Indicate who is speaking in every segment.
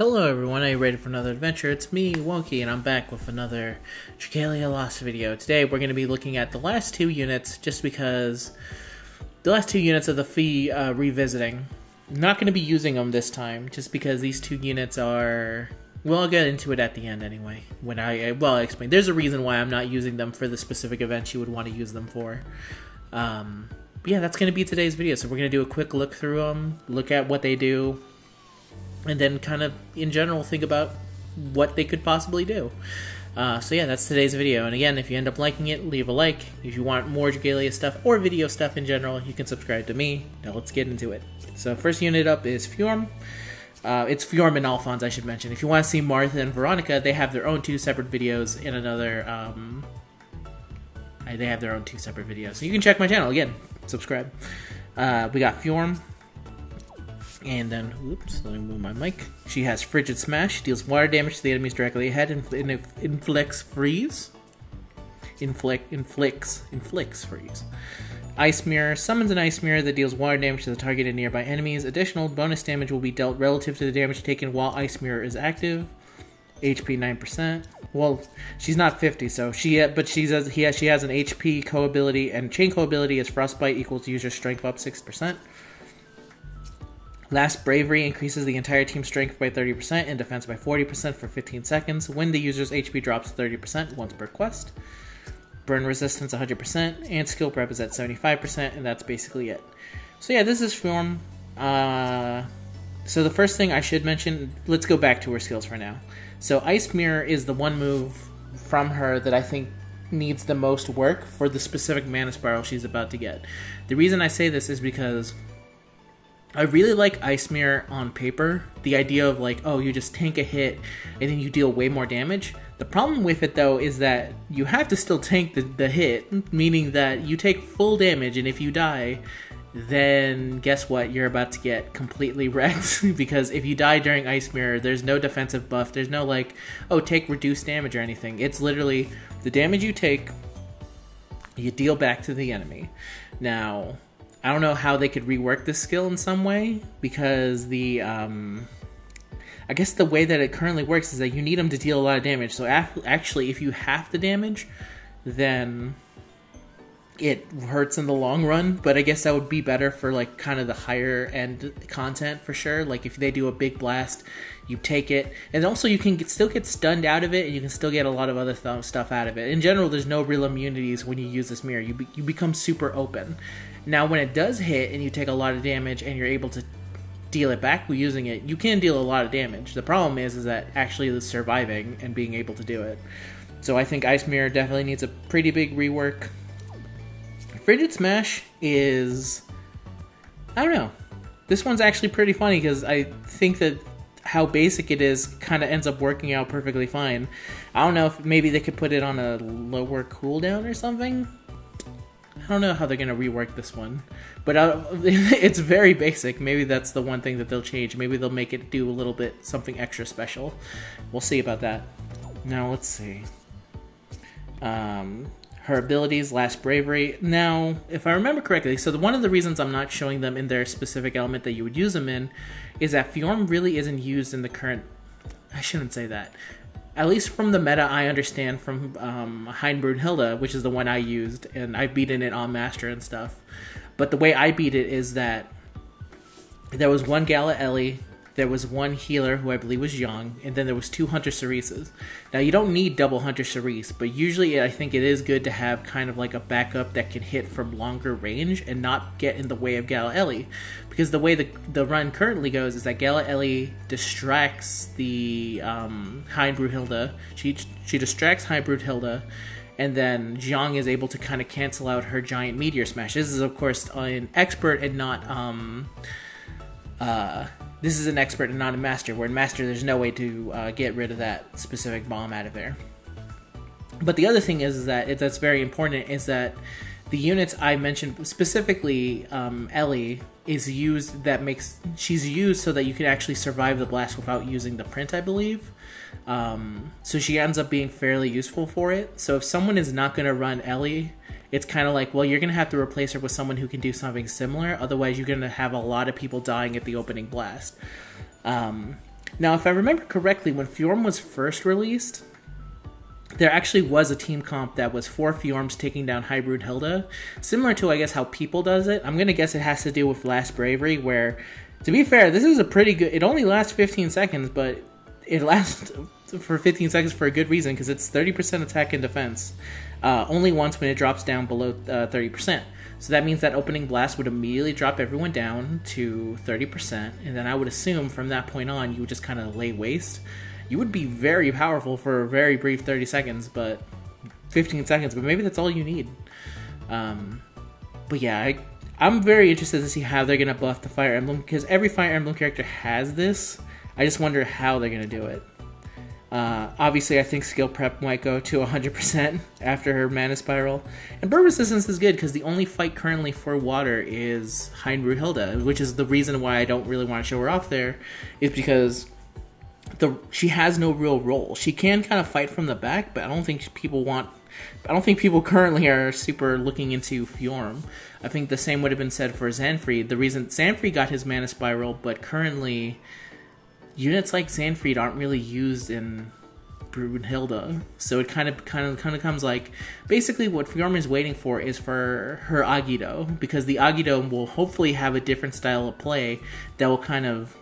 Speaker 1: Hello everyone, are you ready for another adventure? It's me, Wokey, and I'm back with another Dragalia Lost video. Today we're going to be looking at the last two units, just because the last two units of the Fee uh, revisiting. I'm not going to be using them this time, just because these two units are... Well, I'll get into it at the end anyway. When I well, I explain. There's a reason why I'm not using them for the specific events you would want to use them for. Um, but yeah, that's going to be today's video. So we're going to do a quick look through them, look at what they do, and then kind of in general think about what they could possibly do. Uh, so yeah, that's today's video. And again, if you end up liking it, leave a like. If you want more Dragalia stuff or video stuff in general, you can subscribe to me. Now let's get into it. So first unit up is Fjorm. Uh, it's Fjorm and Alphonse, I should mention. If you want to see Martha and Veronica, they have their own two separate videos in another. Um, they have their own two separate videos, so you can check my channel again. Subscribe. Uh, we got Fjorm, and then, oops, let me move my mic. She has Frigid Smash, She deals water damage to the enemies directly ahead, and inflicts freeze. Inflict, inflicts, inflicts freeze. Ice Mirror summons an Ice Mirror that deals water damage to the target and nearby enemies. Additional bonus damage will be dealt relative to the damage taken while Ice Mirror is active. HP 9%. Well, she's not 50, so she uh, but she's he has, she has an HP co ability and chain co ability is Frostbite equals user strength up 6%. Last Bravery increases the entire team's strength by 30% and defense by 40% for 15 seconds when the user's HP drops 30% once per quest. Burn resistance 100%, and skill prep is at 75%, and that's basically it. So yeah, this is Fjorm. Uh, so the first thing I should mention, let's go back to her skills for now. So Ice Mirror is the one move from her that I think needs the most work for the specific mana spiral she's about to get. The reason I say this is because I really like Ice Mirror on paper. The idea of like, oh, you just tank a hit and then you deal way more damage. The problem with it though is that you have to still tank the, the hit, meaning that you take full damage and if you die, then guess what? You're about to get completely wrecked because if you die during Ice Mirror, there's no defensive buff. There's no like, oh, take reduced damage or anything. It's literally the damage you take, you deal back to the enemy. Now, I don't know how they could rework this skill in some way because the um, I guess the way that it currently works is that you need them to deal a lot of damage. So actually, if you have the damage, then it hurts in the long run. But I guess that would be better for like kind of the higher end content for sure. Like if they do a big blast, you take it, and also you can get, still get stunned out of it, and you can still get a lot of other th- stuff out of it. In general, there's no real immunities when you use this mirror. You be- you become super open. Now, when it does hit and you take a lot of damage and you're able to deal it back using it, you can deal a lot of damage. The problem is, is that actually surviving and being able to do it. So I think Ice Mirror definitely needs a pretty big rework. Frigid Smash is, I don't know. This one's actually pretty funny because I think that how basic it is kind of ends up working out perfectly fine. I don't know if maybe they could put it on a lower cooldown or something. Don't know how they're gonna rework this one, but uh, it's very basic. Maybe that's the one thing that they'll change. Maybe they'll make it do a little bit something extra special. We'll see about that. Now let's see. Um, her abilities, last bravery. Now, if I remember correctly, so the, one of the reasons I'm not showing them in their specific element that you would use them in is that Fjorm really isn't used in the current. I shouldn't say that at least from the meta I understand from um, Hilda, which is the one I used, and I've beaten it on Master and stuff. But the way I beat it is that there was one Gala Ellie there was one healer who I believe was young, and then there was two Hunter Cerises. Now you don't need double Hunter Cerise, but usually I think it is good to have kind of like a backup that can hit from longer range and not get in the way of Gala Ellie. Because the way the, the run currently goes is that Gala Ellie distracts the um, Brunhilde. She, she distracts High Brunhilde, and then Jiang is able to kind of cancel out her giant meteor smash. This is, of course, an expert and not. Um, uh, this is an expert and not a master. Where in master, there's no way to uh, get rid of that specific bomb out of there. But the other thing is, is that it, that's very important is that the units I mentioned specifically, um, Ellie is used that makes she's used so that you can actually survive the blast without using the print, I believe. Um, so she ends up being fairly useful for it. So if someone is not going to run Ellie it's kind of like, well, you're going to have to replace her with someone who can do something similar. Otherwise, you're going to have a lot of people dying at the opening blast. Um, Now, if I remember correctly, when Fjorm was first released, there actually was a team comp that was four Fjorms taking down High Brunhilde, similar to I guess how people does it. I'm gonna guess it has to do with Last Bravery, where to be fair, this is a pretty good. It only lasts 15 seconds, but it lasts for 15 seconds for a good reason because it's 30% attack and defense. Uh, only once when it drops down below uh, 30%. So that means that opening blast would immediately drop everyone down to 30%, and then I would assume from that point on you would just kind of lay waste. You would be very powerful for a very brief 30 seconds, but 15 seconds, but maybe that's all you need. Um, but yeah, I, I'm very interested to see how they're gonna buff the Fire Emblem because every Fire Emblem character has this. I just wonder how they're gonna do it. Uh, obviously, I think skill prep might go to 100% after her mana spiral. And burn resistance is good because the only fight currently for water is High Brunhilde, which is the reason why I don't really want to show her off there, is because the she has no real role. She can kind of fight from the back, but I don't think people want. I don't think people currently are super looking into Fjorm. I think the same would have been said for Xanfried. The reason Xanfried got his mana spiral, but currently units like Xanfried aren't really used in Brunhilde. So it kind of kind of kind of comes like basically what Fjorm is waiting for is for her Agito because the Agito will hopefully have a different style of play that will kind of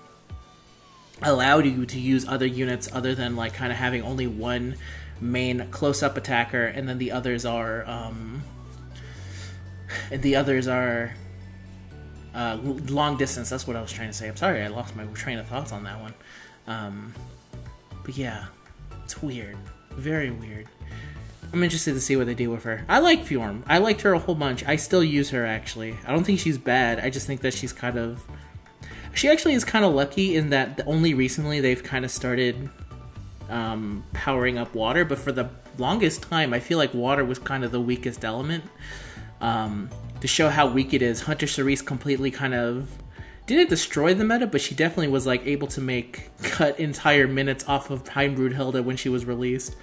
Speaker 1: allow you to use other units other than like kind of having only one main close up attacker and then the others are um and the others are uh, long distance. That's what I was trying to say. I'm sorry, I lost my train of thoughts on that one. Um, but yeah, it's weird, very weird. I'm interested to see what they do with her. I like Fjorm. I liked her a whole bunch. I still use her actually. I don't think she's bad. I just think that she's kind of. She actually is kind of lucky in that only recently they've kind of started um, powering up water, but for the longest time, I feel like water was kind of the weakest element. Um, to show how weak it is, Hunter Cerise completely kind of didn't destroy the meta, but she definitely was like able to make cut entire minutes off of Hilda when she was released.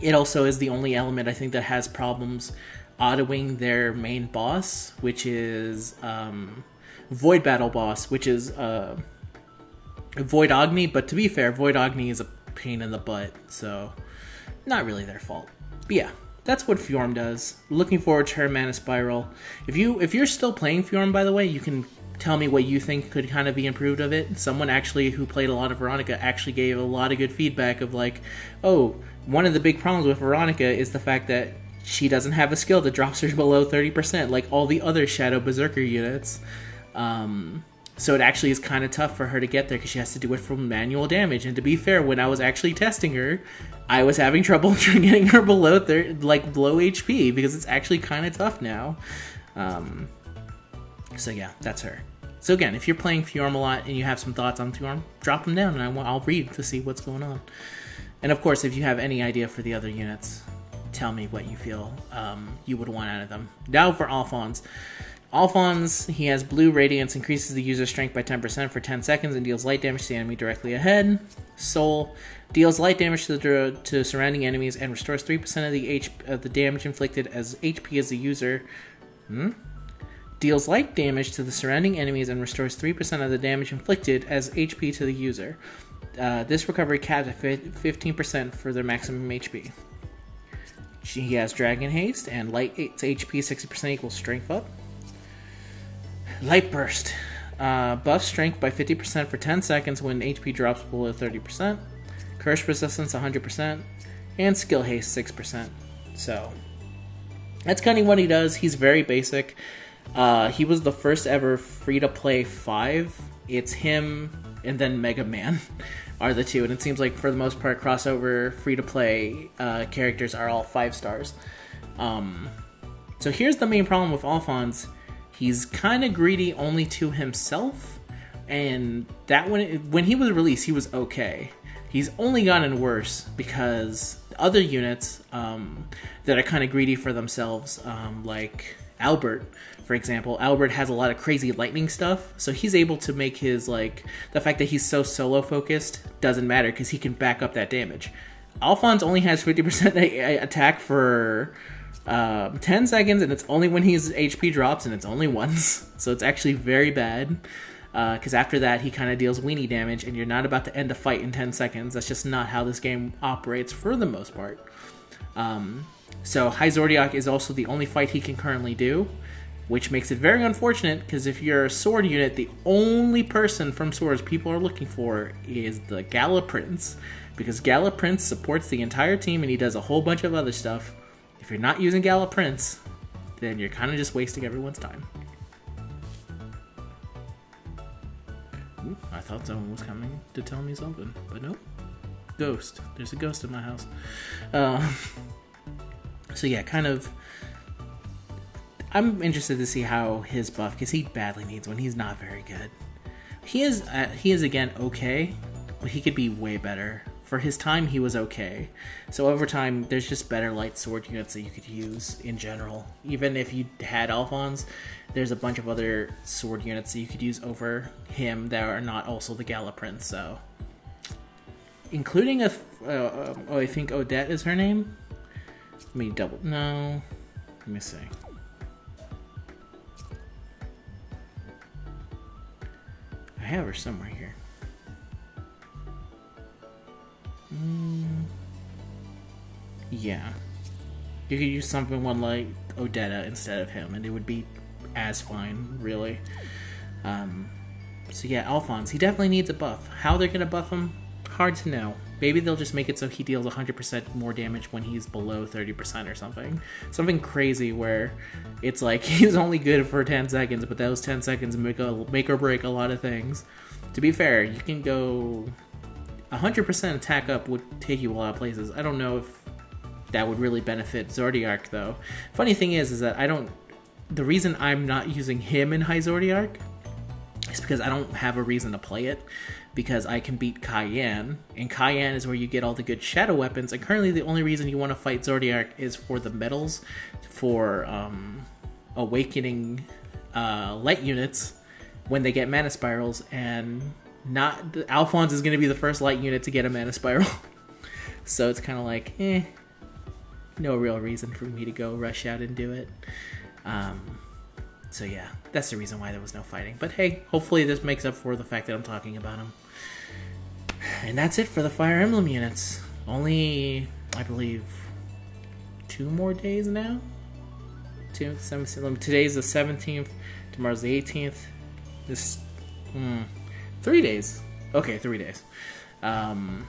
Speaker 1: It also is the only element I think that has problems autoing their main boss, which is um, Void Battle boss, which is uh, Void Agni. But to be fair, Void Agni is a pain in the butt, so not really their fault. But yeah, that's what Fjorm does. Looking forward to her Mana Spiral. If you if you're still playing Fjorm, by the way, you can tell me what you think could kind of be improved of it. Someone actually who played a lot of Veronica actually gave a lot of good feedback of like, oh, one of the big problems with Veronica is the fact that she doesn't have a skill that drops her below 30%, like all the other Shadow Berserker units. Um, so it actually is kind of tough for her to get there because she has to do it from manual damage. And to be fair, when I was actually testing her, I was having trouble getting her below thir- like below HP because it's actually kind of tough now. Um, so yeah, that's her. So again, if you're playing Fjorm a lot and you have some thoughts on Fjorm, drop them down and I will, I'll read to see what's going on. And of course, if you have any idea for the other units, tell me what you feel um, you would want out of them. Now for Alphonse. Alphonse, he has Blue Radiance, increases the user's strength by 10% for 10 seconds and deals light damage to the enemy directly ahead. Sol deals light damage to the to surrounding enemies and restores 3% of the H, of the damage inflicted as HP as the user. Hmm? Deals light damage to the surrounding enemies and restores 3% of the damage inflicted as HP to the user. Uh, this recovery caps at 15% for their maximum HP. He has Dragon Haste and Light HP 60% equals Strength up. Light Burst. Uh, buff strength by 50% for 10 seconds when HP drops below 30%. Curse resistance 100%. And skill haste 6%. So, that's kind of what he does. He's very basic. Uh, he was the first ever free to play 5. It's him and then Mega Man are the two. And it seems like for the most part, crossover free to play uh, characters are all 5 stars. Um, so here's the main problem with Alphonse he's kind of greedy only to himself and that when when he was released he was okay. He's only gotten worse because other units um, that are kind of greedy for themselves um, like albert for example. Albert has a lot of crazy lightning stuff so he's able to make his like the fact that he's so solo focused doesn't matter because he can back up that damage. Alphonse only has 50% attack for um, 10 seconds, and it's only when his HP drops, and it's only once. So it's actually very bad. Because uh, after that, he kind of deals weenie damage, and you're not about to end a fight in 10 seconds. That's just not how this game operates for the most part. Um, so High Zodiark is also the only fight he can currently do, which makes it very unfortunate because if you're a sword unit, the only person from swords people are looking for is the Gala Prince, because Gala Prince supports the entire team and he does a whole bunch of other stuff. If you're not using Gala Prince, then you're kind of just wasting everyone's time. Ooh, I thought someone was coming to tell me something, but nope. Ghost. There's a ghost in my house. Uh, so yeah, kind of. I'm interested to see how his buff, because he badly needs one. He's not very good. He is. Uh, he is again okay, but he could be way better. For his time, he was okay. So over time, there's just better light sword units that you could use in general. Even if you had Alphonse, there's a bunch of other sword units that you could use over him that are not also the Gala Prince. So, including a, uh, oh, I think Odette is her name. Let me double. No, let me see. I have her somewhere here. Mm, yeah. You could use something one like Odetta instead of him, and it would be as fine, really. Um, so yeah, Alphonse, he definitely needs a buff. How they're gonna buff him, hard to know. Maybe they'll just make it so he deals 100% more damage when he's below 30% or something. Something crazy where it's like he's only good for 10 seconds, but those 10 seconds make a make or break a lot of things. To be fair, you can go 100% attack up would take you a lot of places. I don't know if that would really benefit Zodiark though. Funny thing is, is that I don't. The reason I'm not using him in High Zodiark is because I don't have a reason to play it. Because I can beat Kai Yan, and Kai Yan is where you get all the good shadow weapons. And currently, the only reason you want to fight Zodiark is for the medals, for um, awakening uh, light units when they get mana spirals, and not Alphonse is going to be the first light unit to get a mana spiral. so it's kind of like, eh, no real reason for me to go rush out and do it. Um, so yeah, that's the reason why there was no fighting. But hey, hopefully this makes up for the fact that I'm talking about him. And that's it for the Fire Emblem units. Only, I believe, two more days now. Today's the 17th. Tomorrow's the 18th. This, hmm, three days. Okay, three days. Um,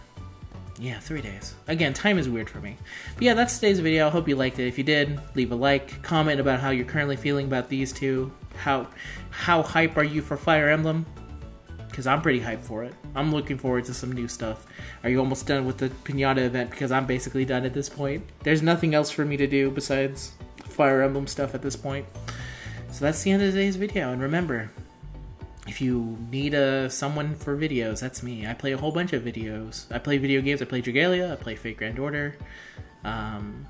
Speaker 1: yeah, three days. Again, time is weird for me. But yeah, that's today's video. I hope you liked it. If you did, leave a like, comment about how you're currently feeling about these two. How how hype are you for Fire Emblem? Because I'm pretty hyped for it. I'm looking forward to some new stuff. Are you almost done with the Pinata event? Because I'm basically done at this point. There's nothing else for me to do besides Fire Emblem stuff at this point. So that's the end of today's video. And remember, if you need a uh, someone for videos, that's me. I play a whole bunch of videos. I play video games. I play Dragalia. I play Fate Grand Order. Um,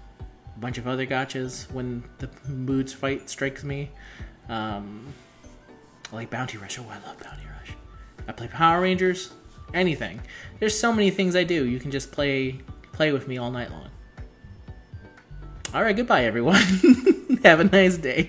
Speaker 1: a bunch of other gachas when the moods fight strikes me. Um, I like Bounty Rush. Oh, I love Bounty Rush. I play Power Rangers. Anything. There's so many things I do. You can just play play with me all night long. All right, goodbye, everyone. Have a nice day.